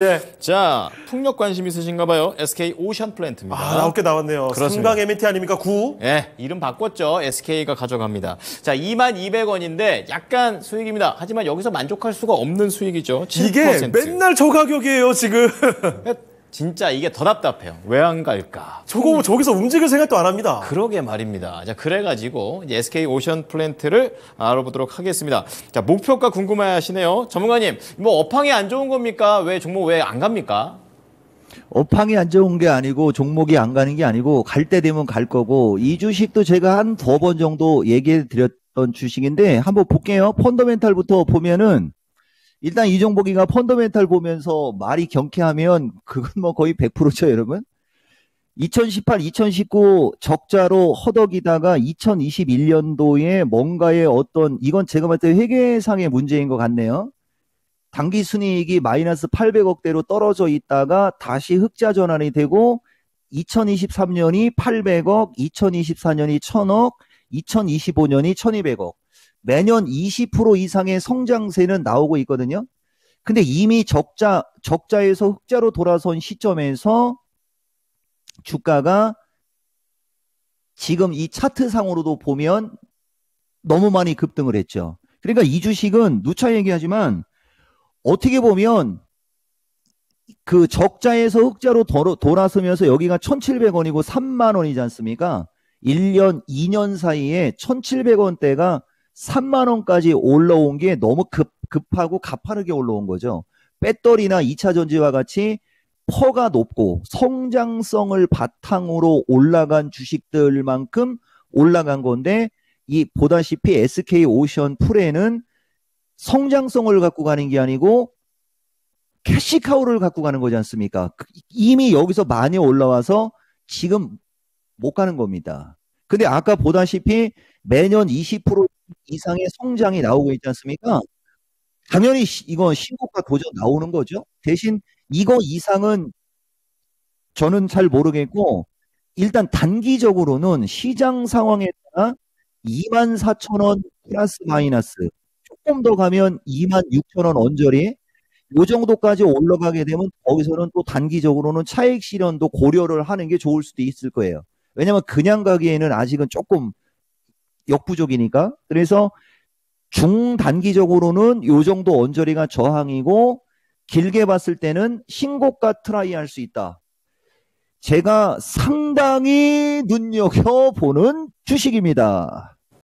네. 자, 풍력 관심 있으신가 봐요. SK 오션 플랜트입니다. 아, 나올 게 나왔네요. 그렇습니다. 상방 MNT 아닙니까? 9. 예, 이름 바꿨죠. SK가 가져갑니다. 자, 2만 200원인데 약간 수익입니다. 하지만 여기서 만족할 수가 없는 수익이죠. 7%. 이게 맨날 저 가격이에요, 지금. 진짜 이게 더 답답해요. 왜 안 갈까? 저거 저기서 움직일 생각도 안 합니다. 그러게 말입니다. 자, 그래가지고 이제 SK 오션 플랜트를 알아보도록 하겠습니다. 자, 목표가 궁금해하시네요. 전문가님, 뭐 업황이 안 좋은 겁니까? 왜 종목 왜 안 갑니까? 업황이 안 좋은 게 아니고 종목이 안 가는 게 아니고 갈 때 되면 갈 거고 이 주식도 제가 한 두 번 정도 얘기해 드렸던 주식인데 한번 볼게요. 펀더멘탈부터 보면은 일단 이종복이가 펀더멘탈 보면서 말이 경쾌하면 그건 뭐 거의 100%죠, 여러분. 2018, 2019 적자로 허덕이다가 2021년도에 뭔가의 어떤 이건 제가 봤을 때 회계상의 문제인 것 같네요. 당기 순이익이 마이너스 800억대로 떨어져 있다가 다시 흑자 전환이 되고 2023년이 800억, 2024년이 1000억, 2025년이 1200억. 매년 20% 이상의 성장세는 나오고 있거든요. 근데 이미 적자, 적자에서 흑자로 돌아선 시점에서 주가가 지금 이 차트상으로도 보면 너무 많이 급등을 했죠. 그러니까 이 주식은 누차 얘기하지만 어떻게 보면 그 적자에서 흑자로 돌아- 돌아서면서 여기가 1,700원이고 3만 원이지 않습니까? 1년, 2년 사이에 1,700원대가 3만 원까지 올라온 게 너무 급, 급하고 가파르게 올라온 거죠. 배터리나 2차 전지와 같이 퍼가 높고 성장성을 바탕으로 올라간 주식들만큼 올라간 건데 이 보다시피 SK 오션 풀에는 성장성을 갖고 가는 게 아니고 캐시카우를 갖고 가는 거지 않습니까? 그- 이미 여기서 많이 올라와서 지금 못 가는 겁니다. 근데 아까 보다시피 매년 20% 이상의 성장이 나오고 있지 않습니까? 당연히 시- 이건 신고가 도전 나오는 거죠. 대신 이거 이상은 저는 잘 모르겠고 일단 단기적으로는 시장 상황에 따라 2만 4천 원 플러스 마이너스 조금 더 가면 2만 6천 원 언저리 요 정도까지 올라가게 되면 거기서는 또 단기적으로는 차익 실현도 고려를 하는 게 좋을 수도 있을 거예요. 왜냐면 그냥 가기에는 아직은 조금 역부족이니까. 그래서 중단기적으로는 요 정도 언저리가 저항이고 길게 봤을 때는 신고가 트라이 할 수 있다. 제가 상당히 눈여겨보는 주식입니다.